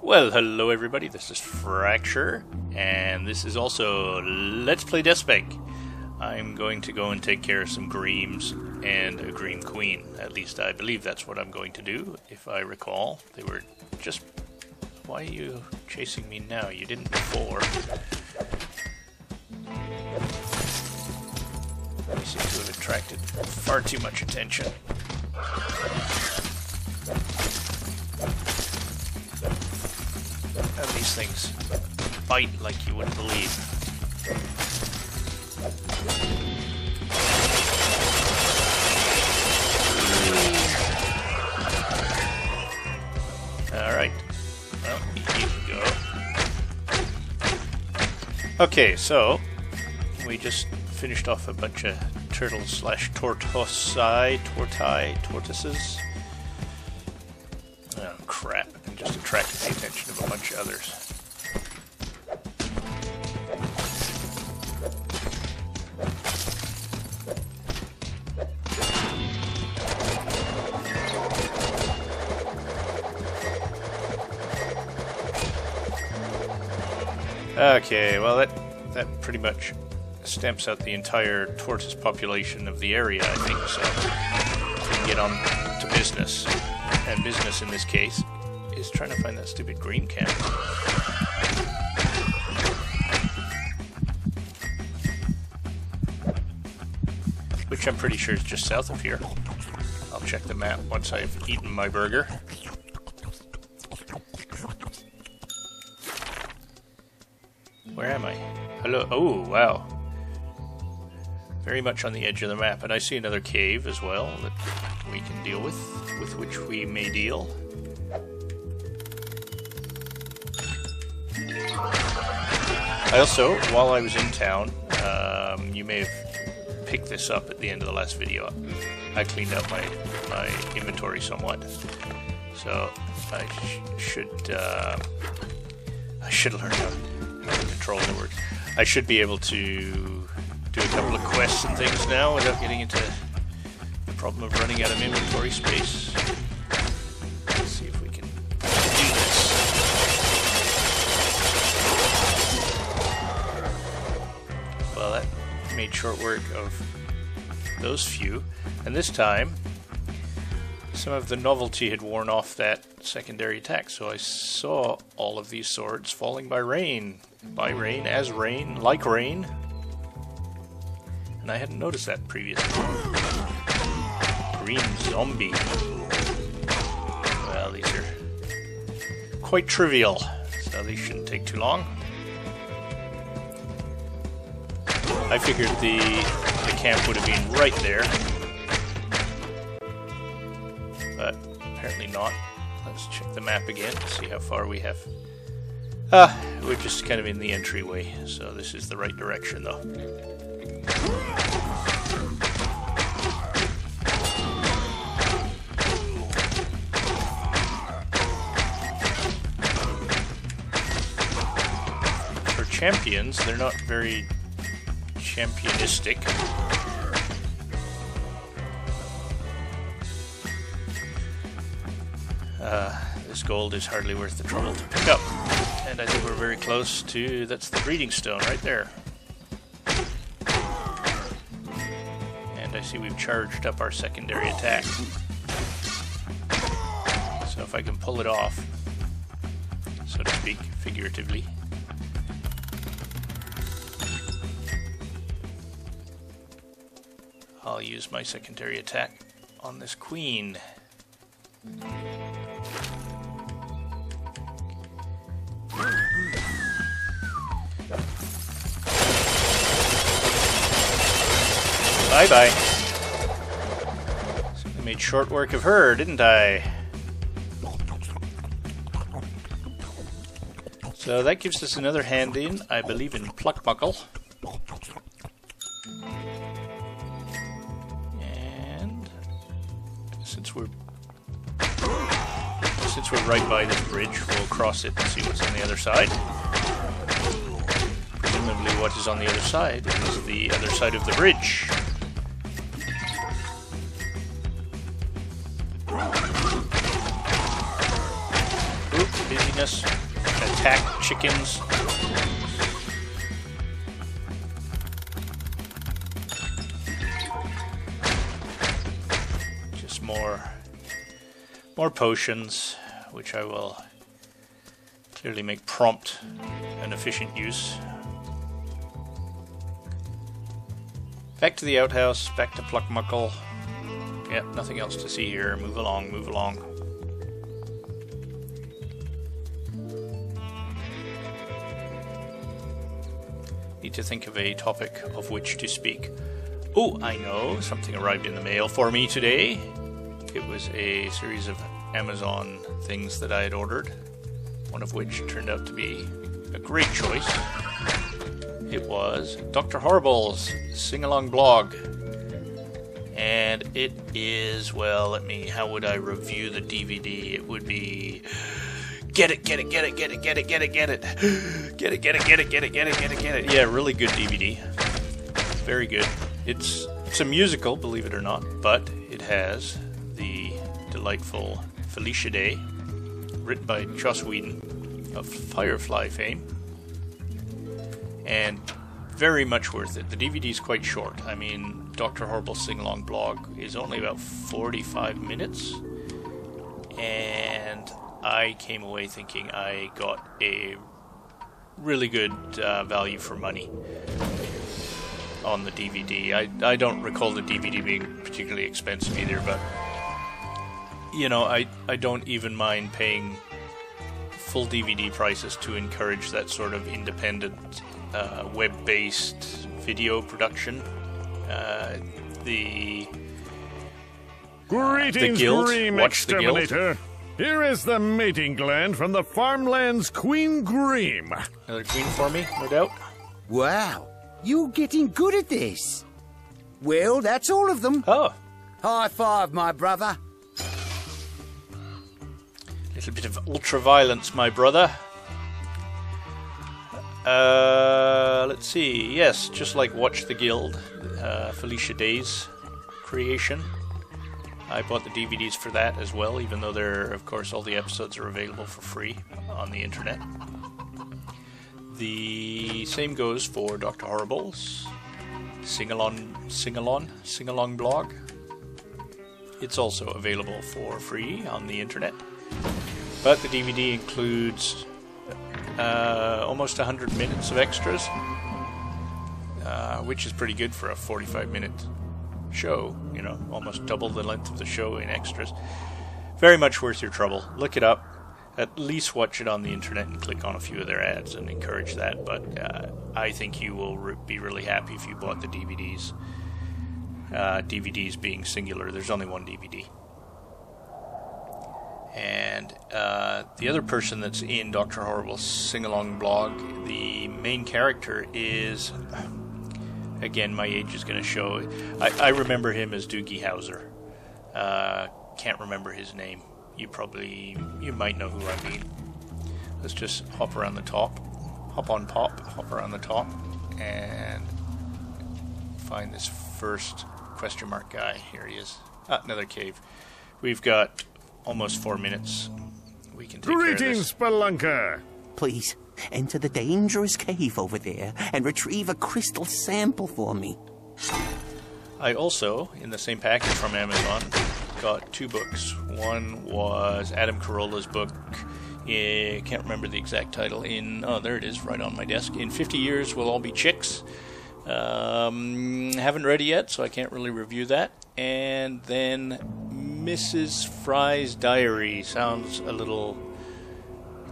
Well, hello everybody, this is Fracture, and this is also Let's Play Deathspank. I'm going to go and take care of some Greems and a Greem Queen. At least I believe that's what I'm going to do, if I recall. They were just... Why are you chasing me now? You didn't before. They seem to have attracted far too much attention. These things bite like you wouldn't believe. Alright. Well, you go. Okay, so we just finished off a bunch of turtles slash tortoisi, torti, tortoises. Oh crap, just attracted the attention of a bunch of others. Okay, well that that pretty much stamps out the entire tortoise population of the area, I think, so we can get on to business. And business in this case is trying to find that stupid green camp. Which I'm pretty sure is just south of here. I'll check the map once I've eaten my burger. Where am I? Hello. Oh, wow. Very much on the edge of the map. And I see another cave as well that we can deal with, with which we may deal. I also, while I was in town, um, you may have picked this up at the end of the last video. I cleaned up my, my inventory somewhat. So I sh should uh, I should learn how to control the word. I should be able to do a couple of quests and things now without getting into the problem of running out of inventory space. Made short work of those few. And this time, some of the novelty had worn off that secondary attack, so I saw all of these swords falling by rain. By rain, as rain, like rain. And I hadn't noticed that previously. Green zombie. Well, these are quite trivial, so these shouldn't take too long. I figured the, the camp would have been right there. But apparently not. Let's check the map again, see how far we have. Ah, we're just kind of in the entryway, so this is the right direction though. For champions, they're not very championistic. Uh, this gold is hardly worth the trouble to pick up. And I think we're very close to... that's the breeding stone right there. And I see we've charged up our secondary attack. So if I can pull it off, so to speak, figuratively. I'll use my secondary attack on this queen. Bye-bye. I made short work of her, didn't I? So that gives us another hand in, I believe in Pluck since we're since we're right by this bridge, we'll cross it and see what's on the other side. Presumably what is on the other side is the other side of the bridge. Oop. busyness. Attack chickens. More, more potions, which I will clearly make prompt and efficient use. Back to the outhouse, back to Pluckmuckle. Yep, nothing else to see here. Move along, move along. Need to think of a topic of which to speak. Oh, I know, something arrived in the mail for me today. It was a series of Amazon things that I had ordered, one of which turned out to be a great choice. It was Dr. Horrible's Sing Along Blog. And it is, well, let me, how would I review the DVD? It would be. Get it, get it, get it, get it, get it, get it, get it. Get it, get it, get it, get it, get it, get it, get it. Yeah, really good DVD. Very good. It's it's a musical, believe it or not, but it has the delightful Felicia Day, written by Joss Whedon of Firefly fame, and very much worth it. The DVD is quite short. I mean, Dr. Horrible's sing along blog is only about 45 minutes, and I came away thinking I got a really good uh, value for money on the DVD. I, I don't recall the DVD being particularly expensive either, but you know, I, I don't even mind paying full DVD prices to encourage that sort of independent uh, web based video production. Uh, the Greetings, the Guild. Dream Watch the Exterminator. Here is the mating gland from the farmland's Queen Greem. another queen for me, no doubt. Wow, you're getting good at this. Well, that's all of them. Oh, High five, my brother. Little bit of ultra violence, my brother. Uh, let's see. Yes, just like Watch the Guild, uh, Felicia Day's creation. I bought the DVDs for that as well, even though they're, of course, all the episodes are available for free on the internet. The same goes for Dr. Horrible's sing along, sing along, sing along blog. It's also available for free on the internet. But the DVD includes uh, almost 100 minutes of extras, uh, which is pretty good for a 45 minute show, you know, almost double the length of the show in extras. Very much worth your trouble. Look it up. At least watch it on the internet and click on a few of their ads and encourage that. But uh, I think you will re- be really happy if you bought the DVDs. Uh, DVDs being singular, there's only one DVD. And uh, the other person that's in Dr. Horrible's sing along blog, the main character is. Again, my age is going to show. I, I remember him as Doogie Howser. Uh, can't remember his name. You probably. You might know who I mean. Let's just hop around the top. Hop on pop, hop around the top, and find this first question mark guy. Here he is. Ah, another cave. We've got almost four minutes. We can take care of Greetings, this. Spelunker. Please, enter the dangerous cave over there and retrieve a crystal sample for me. I also, in the same package from Amazon, got two books. One was Adam Carolla's book. I can't remember the exact title. In oh, there it is, right on my desk. In 50 years, we'll all be chicks. Um, haven't read it yet, so I can't really review that. And then Mrs. Fry's Diary sounds a little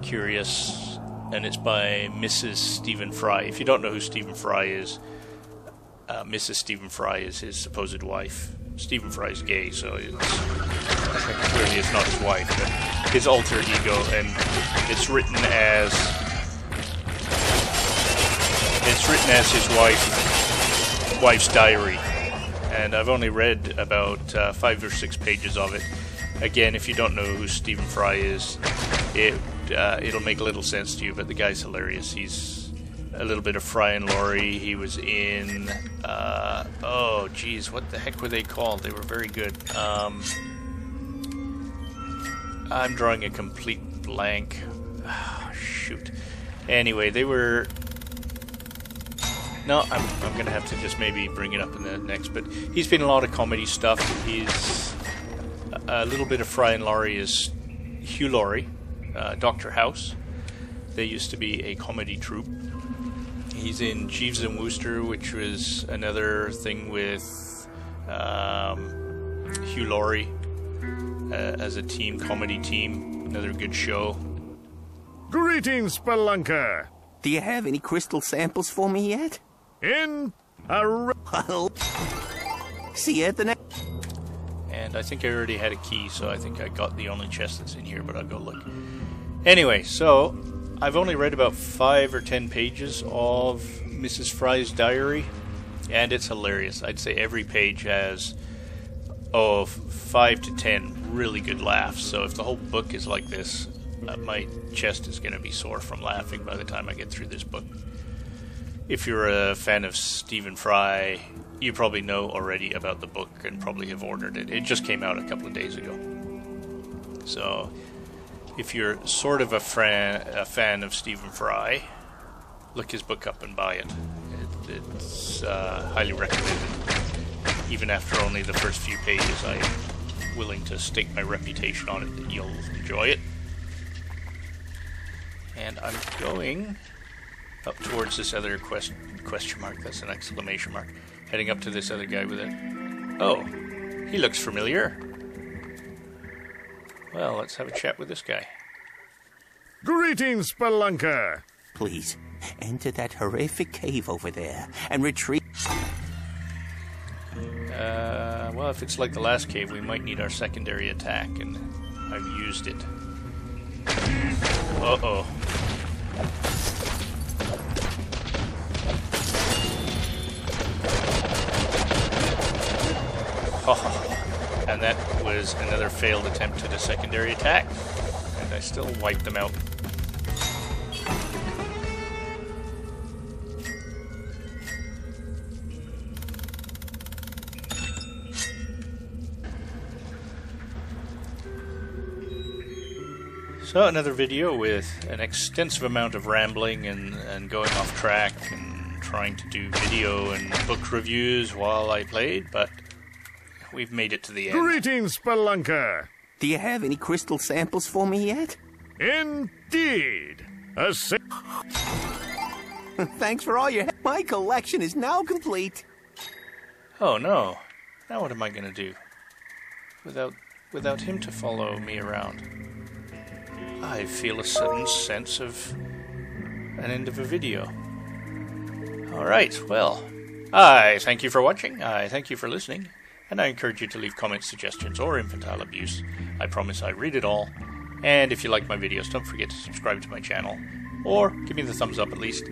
curious, and it's by Mrs. Stephen Fry. If you don't know who Stephen Fry is, uh, Mrs. Stephen Fry is his supposed wife. Stephen Fry is gay, so it's, clearly it's not his wife, but his alter ego, and it's written as it's written as his wife wife's diary, and I've only read about uh, five or six pages of it. Again, if you don't know who Stephen Fry is, it uh, it'll make a little sense to you, but the guy's hilarious. He's a little bit of Fry and Laurie. He was in uh, oh geez, what the heck were they called? They were very good. Um, I'm drawing a complete blank. Ah, shoot. Anyway, they were. No, I'm, I'm going to have to just maybe bring it up in the next. But he's been a lot of comedy stuff. He's. A little bit of Fry and Laurie is Hugh Laurie, uh, Dr. House. They used to be a comedy troupe. He's in Jeeves and Wooster, which was another thing with um, Hugh Laurie uh, as a team, comedy team. Another good show. Greetings, Spelunker. Do you have any crystal samples for me yet? In a see you at the next. And I think I already had a key, so I think I got the only chest that's in here, but I'll go look. Anyway, so I've only read about five or ten pages of Mrs. Fry's diary, and it's hilarious. I'd say every page has, oh, five to ten really good laughs. So if the whole book is like this, uh, my chest is going to be sore from laughing by the time I get through this book. If you're a fan of Stephen Fry, you probably know already about the book and probably have ordered it. It just came out a couple of days ago. So, if you're sort of a, fan a fan of Stephen Fry, look his book up and buy it. it it's uh, highly recommended. Even after only the first few pages, I'm willing to stake my reputation on it that you'll enjoy it. And I'm going up towards this other quest- question mark. That's an exclamation mark. Heading up to this other guy with it. Oh, he looks familiar. Well, let's have a chat with this guy. Greetings, Spelunker. Please, enter that horrific cave over there and retrieve. Uh, well, if it's like the last cave, we might need our secondary attack, and I've used it. Uh oh. And that was another failed attempt at a secondary attack. And I still wiped them out. So another video with an extensive amount of rambling and, and going off track and trying to do video and book reviews while I played, but we've made it to the end. Greetings, Spelunker. Do you have any crystal samples for me yet? Indeed. A sa- Thanks for all your help. My collection is now complete. Oh no. Now what am I gonna do? Without without him to follow me around. I feel a sudden sense of an end of a video. Alright, well. I thank you for watching, I thank you for listening, and I encourage you to leave comments, suggestions, or infantile abuse. I promise I read it all. And if you like my videos, don't forget to subscribe to my channel, or give me the thumbs up at least.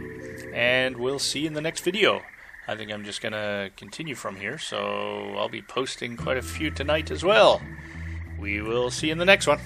And we'll see you in the next video. I think I'm just gonna continue from here, so I'll be posting quite a few tonight as well. We will see you in the next one.